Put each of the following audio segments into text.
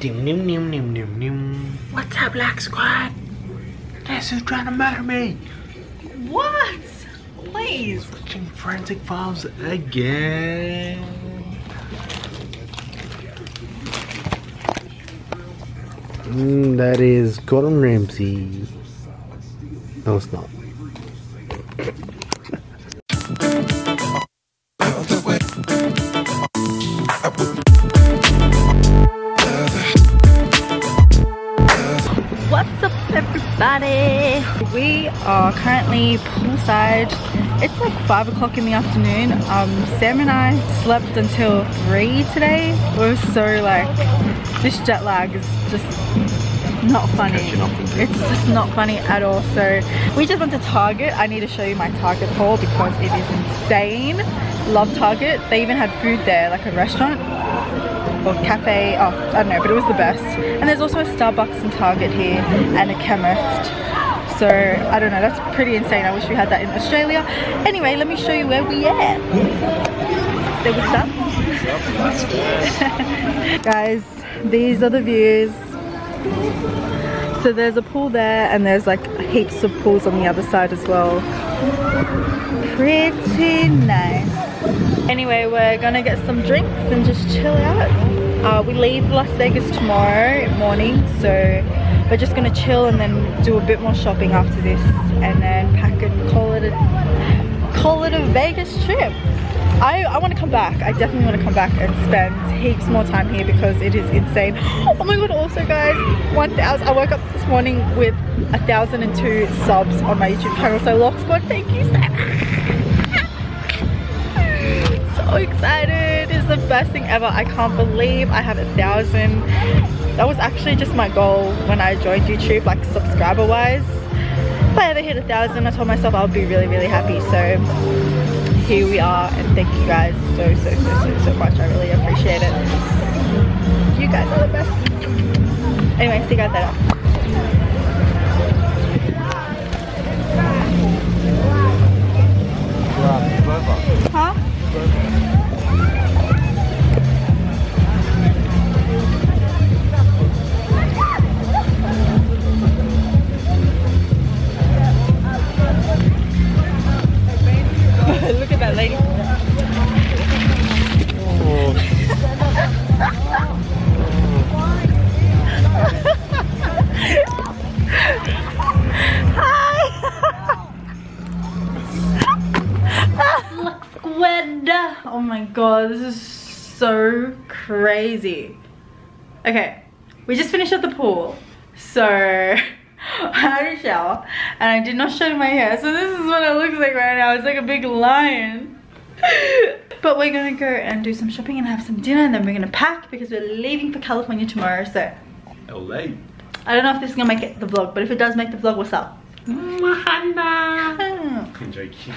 Dim dim dim dim dim dim. What's up, LOC Squad? Guess who's trying to murder me? What? Please. Watching Forensic Files again. Mm, that is Gordon Ramsay. No, it's not. Everybody? We are currently poolside. It's like five o'clock in the afternoon. Um, Sam and I slept until three today. We're so like, this jet lag is just not funny. Catching up with you. It's just not funny at all. So we just went to Target. I need to show you my Target haul because it is insane. Love Target. They even had food there, like a restaurant cafe, oh, I don't know, but it was the best. And there's also a Starbucks and Target here and a chemist. So, I don't know, that's pretty insane. I wish we had that in Australia. Anyway, let me show you where we at. Say what's up. Guys, these are the views. So there's a pool there and there's like heaps of pools on the other side as well. Pretty nice. Anyway, we're gonna get some drinks and just chill out. Uh, we leave Las Vegas tomorrow morning, so we're just gonna chill and then do a bit more shopping after this and then pack and call it a call it a Vegas trip. I, I want to come back. I definitely want to come back and spend heaps more time here because it is insane. Oh my god, also guys, 1,000. I woke up this morning with 1,002 subs on my YouTube channel. So LOC Squad, thank you so much. So excited. It's the best thing ever. I can't believe I have a thousand. That was actually just my goal when I joined YouTube, like subscriber wise. If I ever hit a thousand, I told myself I would be really, really happy. So here we are and thank you guys so so so so so much. I really appreciate it. You guys are the best. Anyway see you guys later. Huh Okay, we just finished at the pool. So, I had a shower and I did not show my hair. So this is what it looks like right now. It's like a big lion. but we're gonna go and do some shopping and have some dinner and then we're gonna pack because we're leaving for California tomorrow. So, LA. I don't know if this is gonna make it the vlog, but if it does make the vlog, what's up? I'm joking.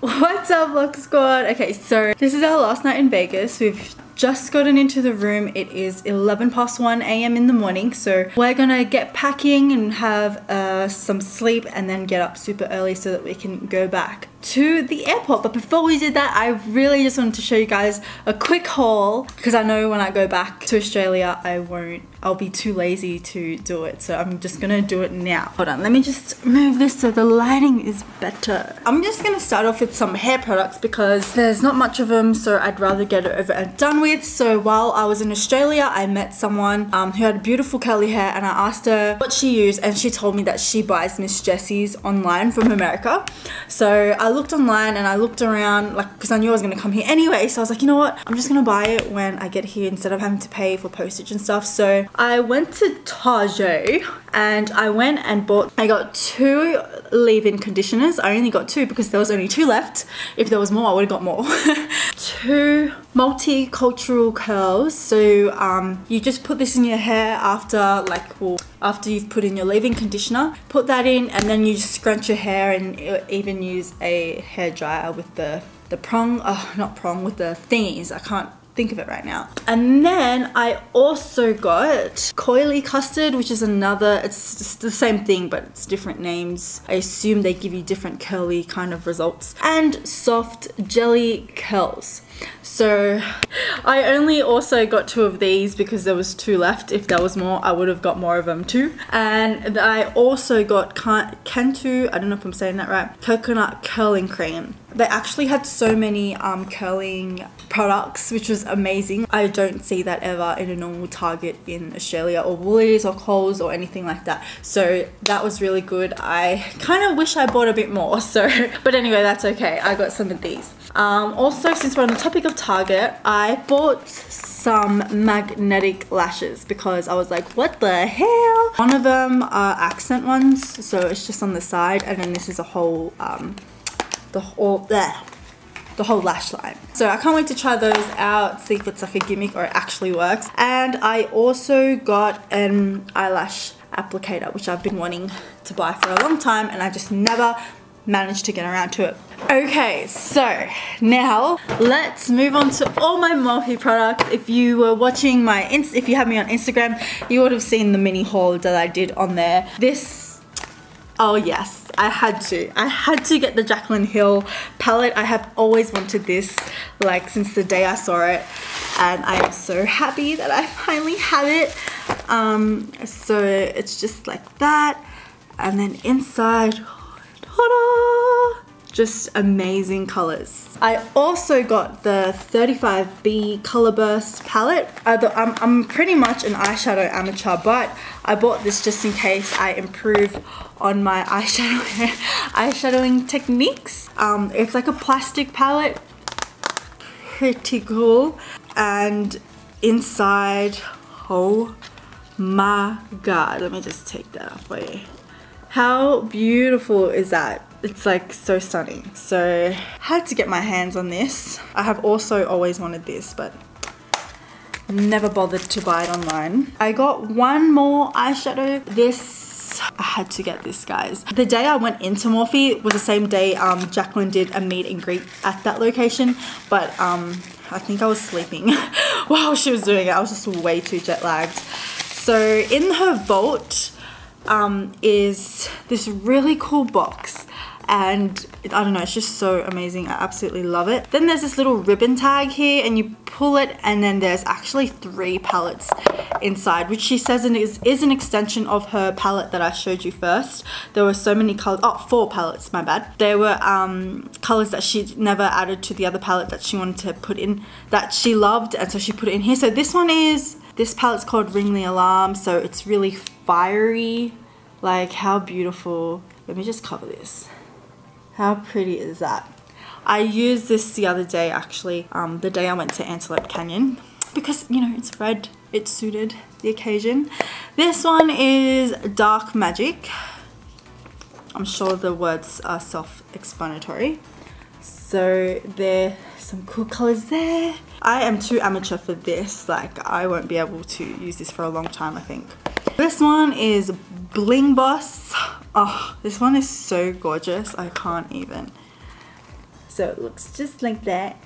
What's up vlog squad? Okay, so this is our last night in Vegas. We've just gotten into the room. It is 11 past 1 a.m. in the morning. So we're gonna get packing and have uh, some sleep and then get up super early so that we can go back to the airport. But before we did that, I really just wanted to show you guys a quick haul because I know when I go back to Australia, I won't, I'll be too lazy to do it. So I'm just gonna do it now. Hold on, let me just move this so the lighting is better. I'm just gonna start off with some hair products because there's not much of them, so I'd rather get it over and done with. So while I was in Australia, I met someone um, who had beautiful curly hair and I asked her what she used and she told me that she buys Miss Jessie's online from America. So I looked online and I looked around like because I knew I was gonna come here anyway. So I was like, you know what? I'm just gonna buy it when I get here instead of having to pay for postage and stuff. So I went to Target and I went and bought, I got two leave-in conditioners. I only got two because there was only two left. If there was more, I would have got more. two multicultural curls. So um, you just put this in your hair after like, well, after you've put in your leave-in conditioner. Put that in and then you just scrunch your hair and even use a hair dryer with the, the prong, oh, not prong, with the thingies. I can't think of it right now. And then I also got Coily Custard, which is another, it's the same thing, but it's different names. I assume they give you different curly kind of results. And Soft Jelly Curls. So I only also got two of these because there was two left. If there was more, I would have got more of them too. And I also got Cantu, I don't know if I'm saying that right, coconut curling cream. They actually had so many um, curling products, which was amazing. I don't see that ever in a normal Target in Australia or Woolies or Coles or anything like that. So that was really good. I kind of wish I bought a bit more. So, but anyway, that's okay. I got some of these. Um, also, since we're on the topic of Target, I bought some magnetic lashes because I was like, what the hell? One of them are accent ones, so it's just on the side, and then this is a whole um, the whole there the whole lash line. So I can't wait to try those out, see if it's like a gimmick or it actually works. And I also got an eyelash applicator, which I've been wanting to buy for a long time and I just never managed to get around to it. Okay, so now let's move on to all my Morphe products. If you were watching my, if you have me on Instagram, you would have seen the mini haul that I did on there. This, oh yes, I had to. I had to get the Jaclyn Hill palette. I have always wanted this like since the day I saw it and I am so happy that I finally have it. Um, so it's just like that and then inside, just amazing colors. I also got the 35B Color Burst palette. I'm, I'm pretty much an eyeshadow amateur, but I bought this just in case I improve on my eyeshadow eyeshadowing techniques. Um, it's like a plastic palette, pretty cool. And inside, oh my god, let me just take that off for you. How beautiful is that? It's like so stunning. So had to get my hands on this. I have also always wanted this, but never bothered to buy it online. I got one more eyeshadow. This I had to get this guys. The day I went into Morphe was the same day um, Jaclyn did a meet and greet at that location but um, I think I was sleeping while she was doing it. I was just way too jet lagged. So in her vault um, is this really cool box and I don't know it's just so amazing I absolutely love it. Then there's this little ribbon tag here and you pull it and then there's actually three palettes inside which she says is, is an extension of her palette that I showed you first. There were so many colors oh four palettes my bad. There were um, colors that she never added to the other palette that she wanted to put in that she loved and so she put it in here. So this one is this palette's called Ring the Alarm so it's really fiery. Like how beautiful. Let me just cover this how pretty is that? I used this the other day actually um, the day I went to Antelope Canyon because you know it's red it suited the occasion. This one is Dark Magic. I'm sure the words are self-explanatory. So there some cool colors there. I am too amateur for this like I won't be able to use this for a long time I think. This one is Bling Boss. Oh, this one is so gorgeous. I can't even. So it looks just like that.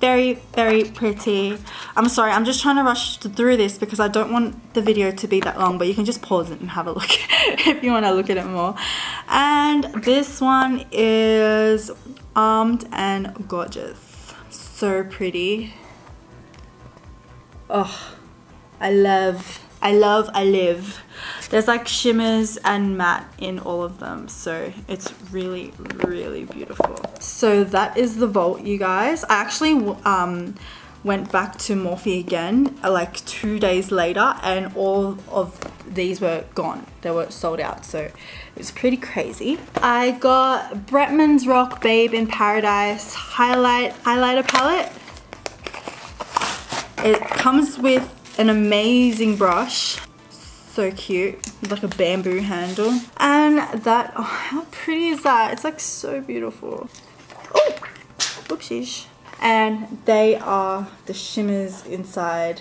Very, very pretty. I'm sorry, I'm just trying to rush through this because I don't want the video to be that long, but you can just pause it and have a look if you want to look at it more. And this one is Armed and Gorgeous. So pretty. Oh, I love, I love, I live. There's like shimmers and matte in all of them. So it's really, really beautiful. So that is the vault, you guys. I actually um, went back to Morphe again uh, like two days later and all of these were gone. They were sold out. So it's pretty crazy. I got Bretman's Rock Babe in Paradise highlight highlighter palette. It comes with an amazing brush. So cute, like a bamboo handle. And that, oh, how pretty is that? It's like so beautiful. Oh, whoopsies. And they are the shimmers inside.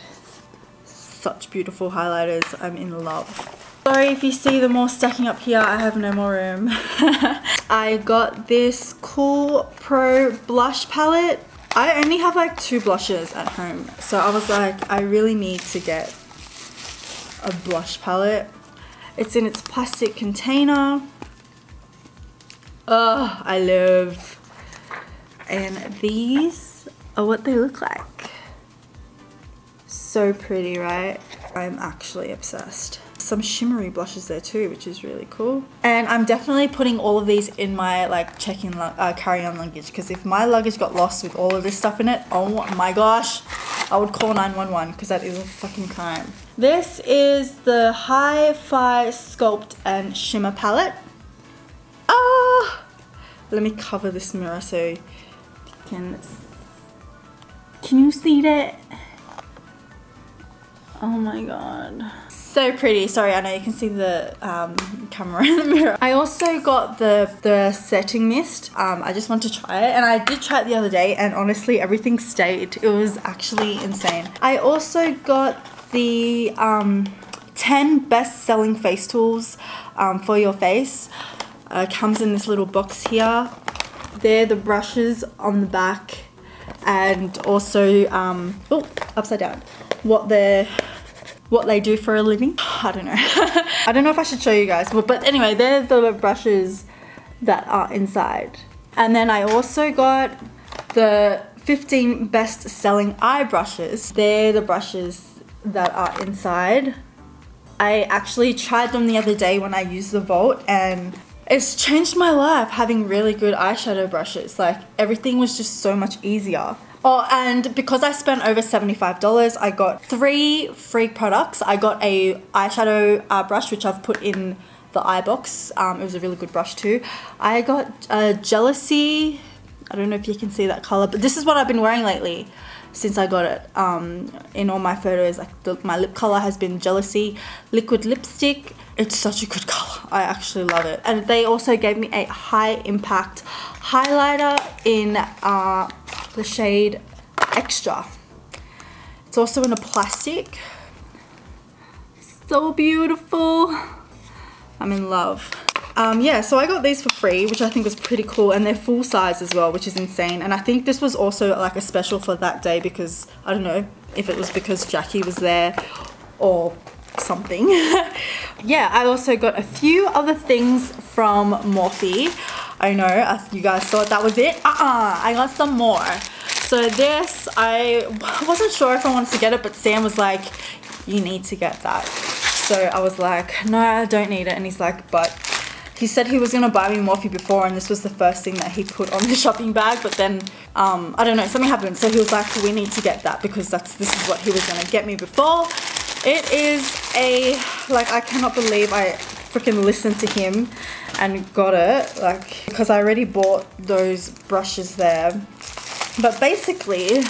Such beautiful highlighters, I'm in love. Sorry if you see them all stacking up here, I have no more room. I got this Cool Pro blush palette I only have like two blushes at home. So I was like, I really need to get a blush palette. It's in its plastic container. Oh, I love. And these are what they look like. So pretty, right? I'm actually obsessed some shimmery blushes there too, which is really cool. And I'm definitely putting all of these in my like check-in uh, carry-on luggage because if my luggage got lost with all of this stuff in it, oh my gosh, I would call 911 because that is a fucking crime. This is the Hi-Fi Sculpt and Shimmer Palette. Ah! Let me cover this mirror so you can... Can you see that? Oh my god so pretty. Sorry, I know you can see the um, camera in the mirror. I also got the, the setting mist. Um, I just want to try it and I did try it the other day and honestly everything stayed. It was actually insane. I also got the um, 10 best selling face tools um, for your face. Uh, comes in this little box here. They're the brushes on the back and also, um, oh, upside down, what they're what they do for a living. I don't know. I don't know if I should show you guys. But, but anyway, they're the brushes that are inside. And then I also got the 15 best selling eye brushes. They're the brushes that are inside. I actually tried them the other day when I used the Vault and it's changed my life having really good eyeshadow brushes. Like everything was just so much easier. Oh, and because I spent over $75, I got three free products. I got a eyeshadow uh, brush, which I've put in the eye box. Um, it was a really good brush too. I got a Jealousy. I don't know if you can see that color, but this is what I've been wearing lately since I got it. Um, in all my photos, like the, my lip color has been Jealousy liquid lipstick. It's such a good color. I actually love it. And they also gave me a high impact highlighter in uh, the shade Extra. It's also in a plastic. So beautiful. I'm in love. Um, yeah, so I got these for free, which I think was pretty cool, and they're full size as well, which is insane. And I think this was also like a special for that day because, I don't know, if it was because Jackie was there or something. yeah, I also got a few other things from Morphe. I know, you guys thought that was it. Uh-uh, I got some more. So this, I wasn't sure if I wanted to get it, but Sam was like, you need to get that. So I was like, no, I don't need it. And he's like, but he said he was gonna buy me Morphe before and this was the first thing that he put on the shopping bag but then um, I don't know something happened. So he was like we need to get that because that's this is what he was gonna get me before. It is a like I cannot believe I freaking listened to him and got it like because I already bought those brushes there. But basically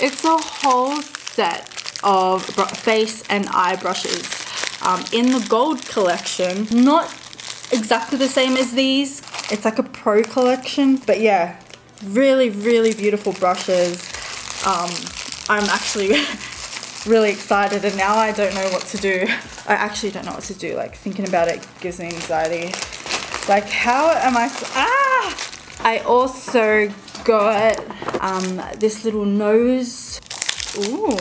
it's a whole set of face and eye brushes um, in the gold collection. Not exactly the same as these. It's like a pro collection, but yeah, really, really beautiful brushes. Um, I'm actually really excited and now I don't know what to do. I actually don't know what to do. Like thinking about it gives me anxiety. Like how am I, ah! I also got um, this little nose. Ooh,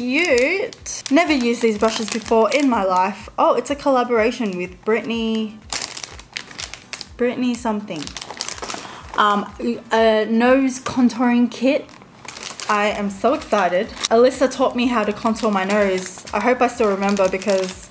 cute. Never used these brushes before in my life. Oh, it's a collaboration with Brittany, Brittany something. Um, a nose contouring kit. I am so excited. Alyssa taught me how to contour my nose. I hope I still remember because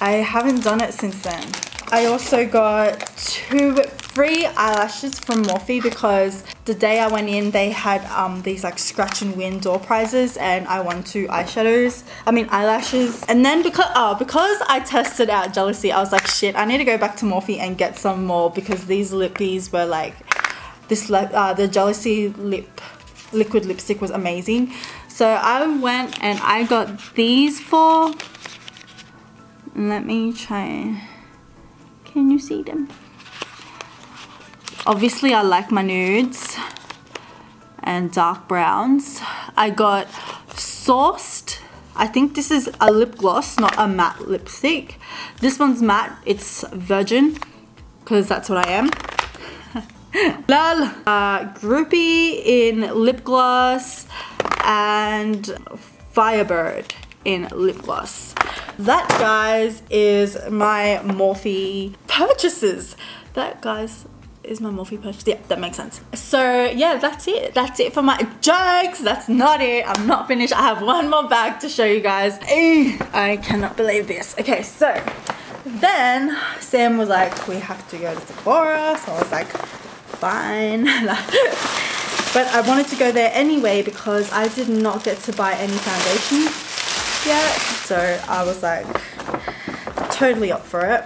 I haven't done it since then. I also got two free eyelashes from Morphe because the day I went in they had um, these like scratch and win door prizes and I won two eyeshadows I mean eyelashes. And then because oh because I tested out jealousy I was like shit I need to go back to Morphe and get some more because these lippies were like this uh, the jealousy lip liquid lipstick was amazing. So I went and I got these four let me try can you see them Obviously, I like my nudes and dark browns. I got Sourced. I think this is a lip gloss, not a matte lipstick. This one's matte. It's virgin because that's what I am. Lol. Uh, Groupie in lip gloss and Firebird in lip gloss. That, guys, is my Morphe purchases. That, guys, is my Morphe purchase. Yeah, that makes sense. So yeah, that's it. That's it for my jokes. That's not it. I'm not finished. I have one more bag to show you guys. I cannot believe this. Okay, so then Sam was like, we have to go to Sephora. So I was like, fine. but I wanted to go there anyway because I did not get to buy any foundation yet. So I was like, totally up for it.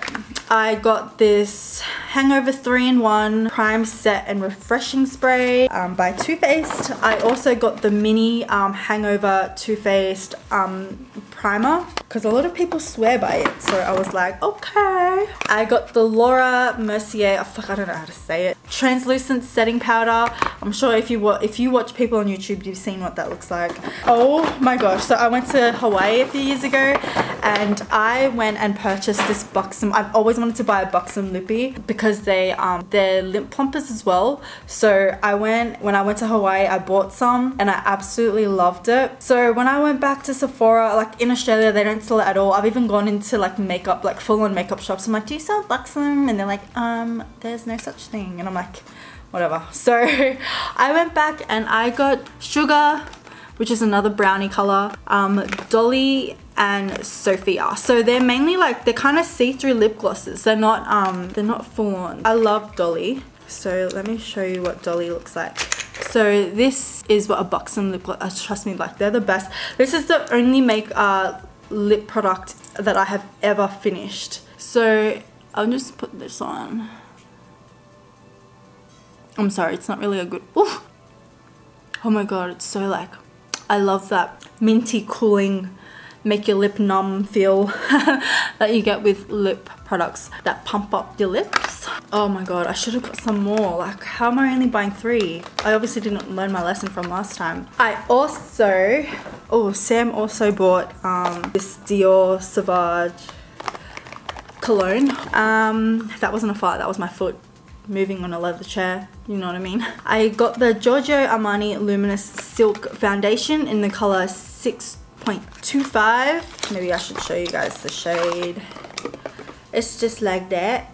I got this Hangover 3-in-1 Prime Set and Refreshing Spray um, by Too Faced. I also got the mini um, Hangover Too Faced um, primer because a lot of people swear by it. So I was like, okay. I got the Laura Mercier, oh, fuck, I don't know how to say it. Translucent setting powder. I'm sure if you if you watch people on YouTube, you've seen what that looks like. Oh my gosh. So I went to Hawaii a few years ago and I went and purchased this Buxom. I've always wanted to buy a Buxom lippy because they um they're lip plumpers as well. So I went when I went to Hawaii, I bought some and I absolutely loved it. So when I went back to Sephora, like in Australia, they don't sell it at all. I've even gone into like makeup, like full on makeup shops. I'm like, do you sell Buxom? And they're like, um, there's no such thing. And I'm like, whatever. So I went back and I got Sugar, which is another brownie color, um, Dolly and Sophia. So they're mainly like, they're kind of see-through lip glosses. They're not, um, they're not full on. I love Dolly. So let me show you what Dolly looks like. So this is what a Buxom lip gloss, uh, trust me, like they're the best. This is the only make uh, lip product that I have ever finished. So I'll just put this on. I'm sorry, it's not really a good. Oh my god, it's so like, I love that minty cooling make your lip numb feel that you get with lip products that pump up your lips. Oh my god, I should have got some more. Like, how am I only buying three? I obviously didn't learn my lesson from last time. I also, oh, Sam also bought um, this Dior Sauvage cologne. Um, that wasn't a fart, that was my foot moving on a leather chair, you know what I mean. I got the Giorgio Armani Luminous Silk Foundation in the color 6.25. maybe I should show you guys the shade. It's just like that.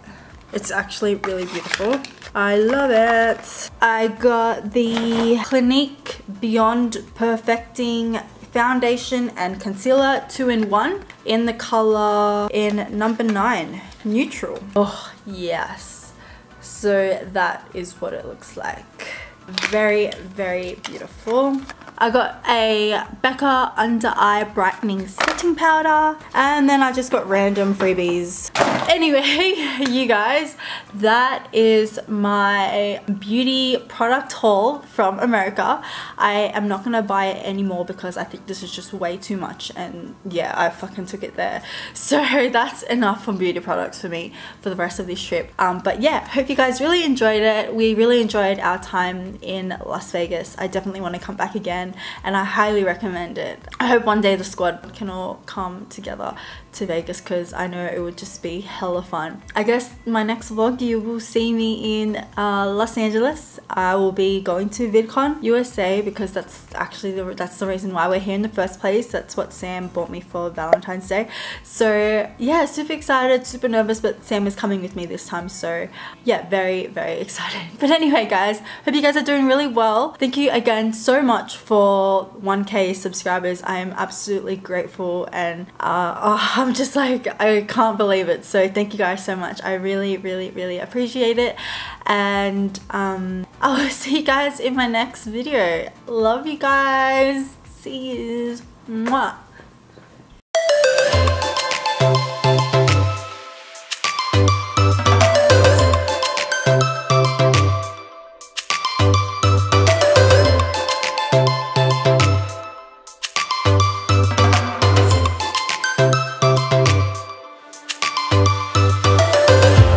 It's actually really beautiful. I love it. I got the Clinique Beyond Perfecting foundation and concealer two in one in the color in number nine neutral. Oh yes so that is what it looks like. Very very beautiful I got a Becca Under Eye Brightening Setting Powder. And then I just got random freebies. Anyway, you guys, that is my beauty product haul from America. I am not going to buy it anymore because I think this is just way too much. And yeah, I fucking took it there. So that's enough from beauty products for me for the rest of this trip. Um, but yeah, hope you guys really enjoyed it. We really enjoyed our time in Las Vegas. I definitely want to come back again and I highly recommend it. I hope one day the squad can all come together to Vegas because I know it would just be hella fun. I guess my next vlog you will see me in uh, Los Angeles. I will be going to VidCon USA because that's actually the, that's the reason why we're here in the first place. That's what Sam bought me for Valentine's Day. So yeah, super excited, super nervous, but Sam is coming with me this time. So yeah, very, very excited. But anyway, guys, hope you guys are doing really well. Thank you again so much for 1k subscribers. I am absolutely grateful and uh, oh, I'm just like, I can't believe it. So thank you guys so much. I really, really, really appreciate it. And um, I'll see you guys in my next video. Love you guys. See you. Mwah.